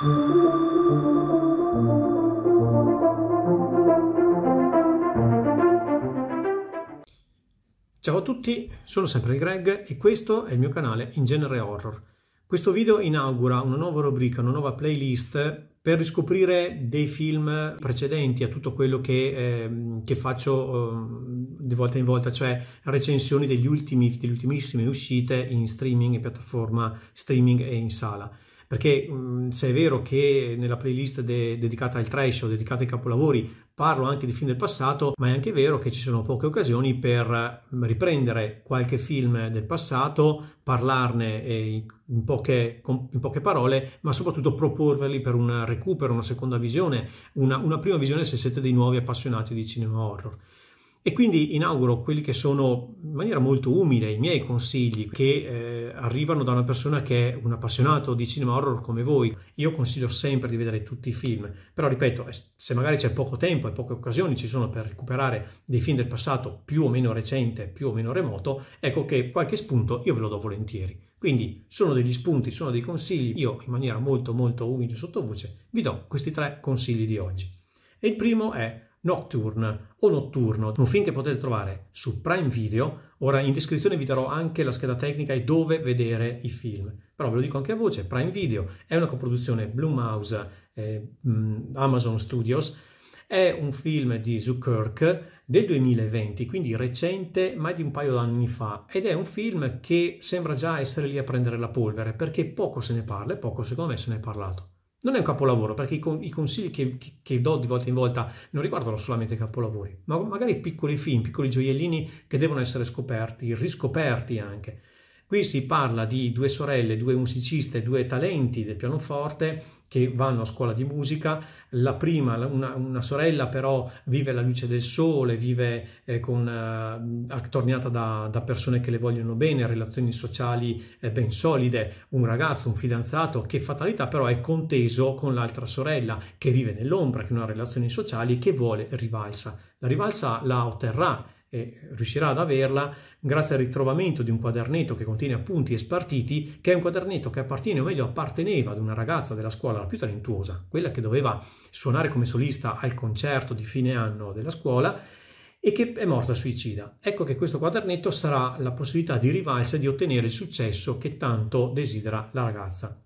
Ciao a tutti, sono sempre Greg e questo è il mio canale In Genere Horror. Questo video inaugura una nuova rubrica, una nuova playlist per riscoprire dei film precedenti a tutto quello che, eh, che faccio eh, di volta in volta, cioè recensioni degli ultimi, delle ultimissime uscite in streaming, in piattaforma streaming e in sala perché mh, se è vero che nella playlist de- dedicata al trash o dedicata ai capolavori parlo anche di film del passato, ma è anche vero che ci sono poche occasioni per riprendere qualche film del passato, parlarne in poche, in poche parole, ma soprattutto proporverli per un recupero, una seconda visione, una, una prima visione se siete dei nuovi appassionati di cinema horror. E quindi inauguro quelli che sono in maniera molto umile i miei consigli che eh, arrivano da una persona che è un appassionato di cinema horror come voi. Io consiglio sempre di vedere tutti i film, però ripeto, eh, se magari c'è poco tempo e poche occasioni ci sono per recuperare dei film del passato più o meno recente, più o meno remoto, ecco che qualche spunto io ve lo do volentieri. Quindi sono degli spunti, sono dei consigli, io in maniera molto molto umile sottovoce vi do questi tre consigli di oggi. E il primo è Nocturne o Notturno, un film che potete trovare su Prime Video. Ora in descrizione vi darò anche la scheda tecnica e dove vedere i film. Però ve lo dico anche a voce, Prime Video è una coproduzione Blumhouse eh, Amazon Studios. È un film di Zuckerk del 2020, quindi recente, ma di un paio d'anni fa. Ed è un film che sembra già essere lì a prendere la polvere, perché poco se ne parla e poco secondo me se ne è parlato. Non è un capolavoro perché i, i consigli che, che, do di volta in volta non riguardano solamente capolavori, ma magari piccoli film, piccoli gioiellini che devono essere scoperti, riscoperti anche. Qui si parla di due sorelle, due musiciste, due talenti del pianoforte che vanno a scuola di musica. La prima, una, una sorella, però vive alla luce del sole, vive eh, con, eh, attorniata da, da, persone che le vogliono bene, relazioni sociali eh, ben solide. Un ragazzo, un fidanzato, che fatalità però è conteso con l'altra sorella che vive nell'ombra, che non ha relazioni sociali, che vuole rivalsa. La rivalsa la otterrà e riuscirà ad averla grazie al ritrovamento di un quadernetto che contiene appunti e spartiti, che è un quadernetto che appartiene, o meglio apparteneva ad una ragazza della scuola la più talentuosa, quella che doveva suonare come solista al concerto di fine anno della scuola e che è morta suicida. Ecco che questo quadernetto sarà la possibilità di rivalsa e di ottenere il successo che tanto desidera la ragazza.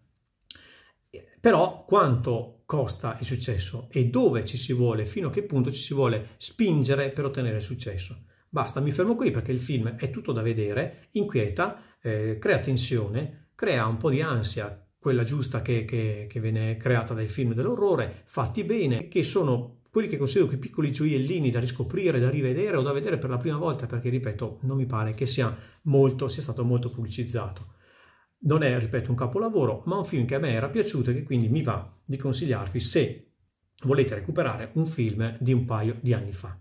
Però quanto costa il successo e dove ci si vuole, fino a che punto ci si vuole spingere per ottenere il successo? Basta, mi fermo qui perché il film è tutto da vedere, inquieta, eh, crea tensione, crea un po' di ansia, quella giusta che, che, che viene creata dai film dell'orrore, fatti bene, che sono quelli che considero quei piccoli gioiellini da riscoprire, da rivedere o da vedere per la prima volta, perché ripeto, non mi pare che sia, molto, sia stato molto pubblicizzato. Non è, ripeto, un capolavoro, ma un film che a me era piaciuto e che quindi mi va di consigliarvi se volete recuperare un film di un paio di anni fa.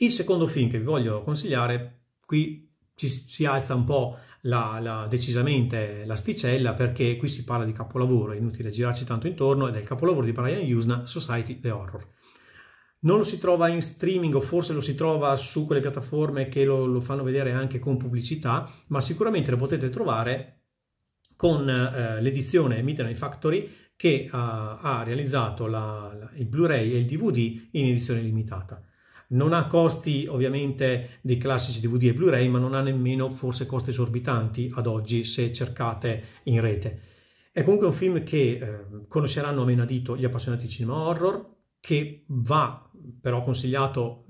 Il secondo film che vi voglio consigliare, qui ci, si alza un po' la, la, decisamente l'asticella perché qui si parla di capolavoro, è inutile girarci tanto intorno, ed è il capolavoro di Brian Usna, Society the Horror. Non lo si trova in streaming o forse lo si trova su quelle piattaforme che lo, lo fanno vedere anche con pubblicità, ma sicuramente lo potete trovare con eh, l'edizione Midnight Factory che uh, ha realizzato la, il Blu-ray e il DVD in edizione limitata. Non ha costi ovviamente dei classici DVD e Blu-ray, ma non ha nemmeno forse costi esorbitanti ad oggi se cercate in rete. È comunque un film che eh, conosceranno a menadito gli appassionati di cinema horror, che va però consigliato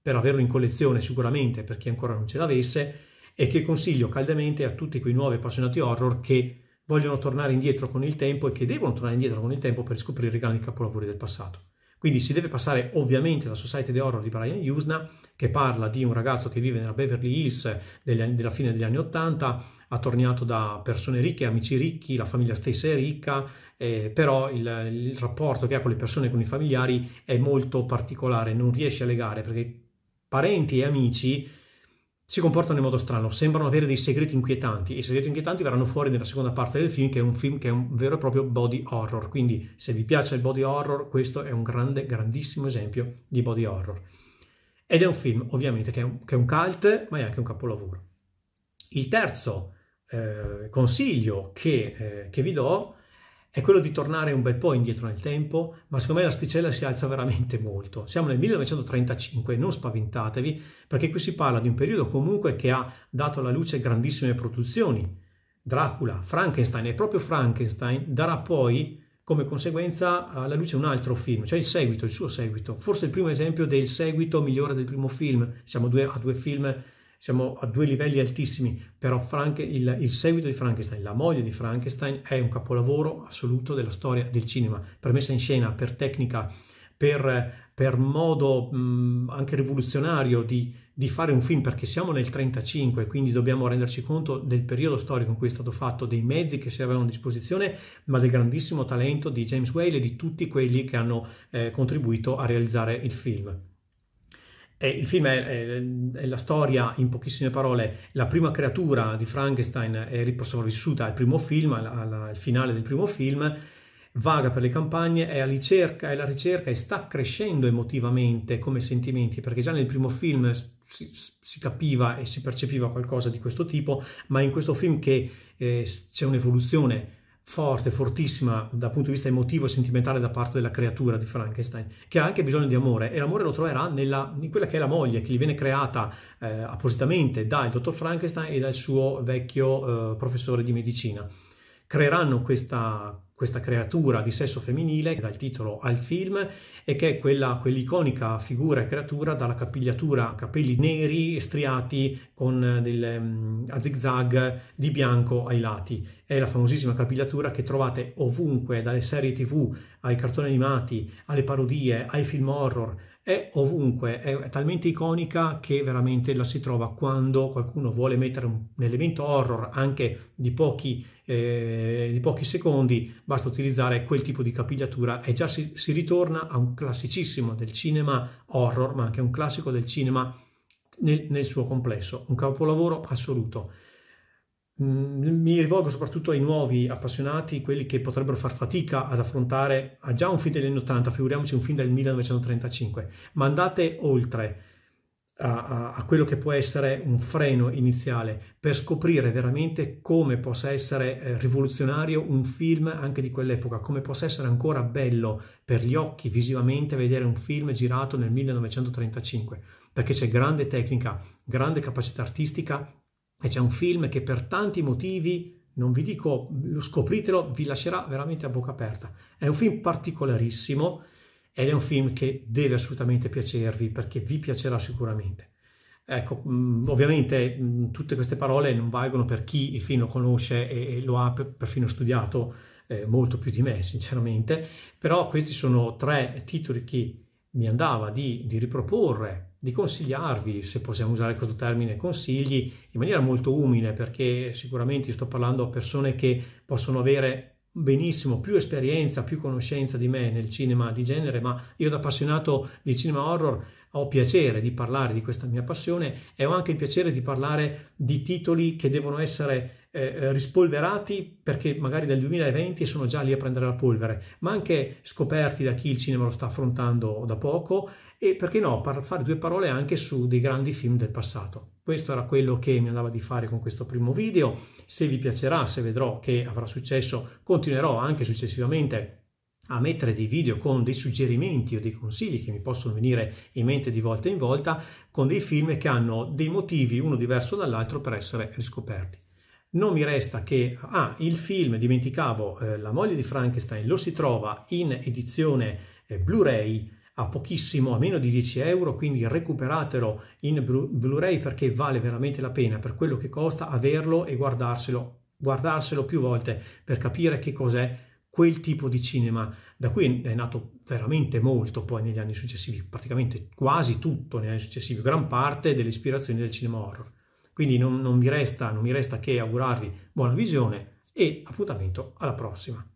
per averlo in collezione sicuramente per chi ancora non ce l'avesse e che consiglio caldamente a tutti quei nuovi appassionati horror che vogliono tornare indietro con il tempo e che devono tornare indietro con il tempo per scoprire i grandi capolavori del passato. Quindi si deve passare ovviamente alla Society the Horror di Brian Usna, che parla di un ragazzo che vive nella Beverly Hills anni, della fine degli anni Ottanta, attorniato da persone ricche, amici ricchi, la famiglia stessa è ricca, eh, però il, il, rapporto che ha con le persone, con i familiari è molto particolare, non riesce a legare perché parenti e amici si comportano in modo strano, sembrano avere dei segreti inquietanti e i segreti inquietanti verranno fuori nella seconda parte del film che è un film che è un vero e proprio body horror, quindi se vi piace il body horror questo è un grande, grandissimo esempio di body horror. Ed è un film ovviamente che è un, che è un cult ma è anche un capolavoro. Il terzo eh, consiglio che, eh, che vi do è quello di tornare un bel po' indietro nel tempo, ma secondo me l'asticella si alza veramente molto. Siamo nel 1935, non spaventatevi, perché qui si parla di un periodo comunque che ha dato alla luce grandissime produzioni. Dracula, Frankenstein e proprio Frankenstein darà poi come conseguenza alla luce un altro film, cioè il seguito, il suo seguito. Forse il primo esempio del seguito migliore del primo film. Siamo due, a due film siamo a due livelli altissimi, però Frank, il, il, seguito di Frankenstein, la moglie di Frankenstein, è un capolavoro assoluto della storia del cinema, per messa in scena, per tecnica, per, per modo mh, anche rivoluzionario di, di, fare un film, perché siamo nel 1935, quindi dobbiamo renderci conto del periodo storico in cui è stato fatto, dei mezzi che si avevano a disposizione, ma del grandissimo talento di James Whale e di tutti quelli che hanno eh, contribuito a realizzare il film. E il film è, è, è, la storia, in pochissime parole, la prima creatura di Frankenstein è sopravvissuta al primo film, al, finale del primo film, vaga per le campagne, è, ricerca, è alla ricerca e sta crescendo emotivamente come sentimenti, perché già nel primo film si, si, capiva e si percepiva qualcosa di questo tipo, ma in questo film che eh, c'è un'evoluzione forte, fortissima dal punto di vista emotivo e sentimentale da parte della creatura di Frankenstein, che ha anche bisogno di amore e l'amore lo troverà nella, in quella che è la moglie, che gli viene creata eh, appositamente dal dottor Frankenstein e dal suo vecchio eh, professore di medicina. Creeranno questa, questa creatura di sesso femminile il titolo al film e che è quella, quell'iconica figura e creatura dalla capigliatura, capelli neri striati con del, um, a zigzag di bianco ai lati. È la famosissima capigliatura che trovate ovunque, dalle serie tv ai cartoni animati, alle parodie, ai film horror, è ovunque, è talmente iconica che veramente la si trova quando qualcuno vuole mettere un, elemento horror anche di pochi, eh, di pochi, secondi, basta utilizzare quel tipo di capigliatura e già si, si ritorna a un classicissimo del cinema horror, ma anche un classico del cinema nel, nel suo complesso, un capolavoro assoluto. Mm, mi rivolgo soprattutto ai nuovi appassionati, quelli che potrebbero far fatica ad affrontare a già un film degli anni 80, figuriamoci un film del 1935, ma andate oltre a, a, a, quello che può essere un freno iniziale per scoprire veramente come possa essere eh, rivoluzionario un film anche di quell'epoca, come possa essere ancora bello per gli occhi visivamente vedere un film girato nel 1935, perché c'è grande tecnica, grande capacità artistica e c'è un film che per tanti motivi, non vi dico, lo scopritelo, vi lascerà veramente a bocca aperta. È un film particolarissimo ed è un film che deve assolutamente piacervi perché vi piacerà sicuramente. Ecco, mm, ovviamente mm, tutte queste parole non valgono per chi il film lo conosce e lo ha perfino studiato eh, molto più di me, sinceramente, però questi sono tre titoli che mi andava di, di riproporre di consigliarvi, se possiamo usare questo termine, consigli in maniera molto umile, perché sicuramente sto parlando a persone che possono avere benissimo più esperienza, più conoscenza di me nel cinema di genere, ma io da appassionato di cinema horror ho piacere di parlare di questa mia passione e ho anche il piacere di parlare di titoli che devono essere eh, rispolverati perché magari dal 2020 sono già lì a prendere la polvere, ma anche scoperti da chi il cinema lo sta affrontando da poco e perché no, fare due parole anche su dei grandi film del passato. Questo era quello che mi andava di fare con questo primo video. Se vi piacerà, se vedrò che avrà successo, continuerò anche successivamente a mettere dei video con dei suggerimenti o dei consigli che mi possono venire in mente di volta in volta con dei film che hanno dei motivi uno diverso dall'altro per essere riscoperti. Non mi resta che, ah, il film, dimenticavo, eh, La moglie di Frankenstein lo si trova in edizione eh, Blu-ray a pochissimo, a meno di 10 euro, quindi recuperatelo in Blu-ray perché vale veramente la pena per quello che costa averlo e guardarselo, guardarselo più volte per capire che cos'è quel tipo di cinema, da cui è nato veramente molto poi negli anni successivi, praticamente quasi tutto negli anni successivi, gran parte delle ispirazioni del cinema horror. Quindi non, non, mi resta, non mi resta che augurarvi buona visione e appuntamento alla prossima.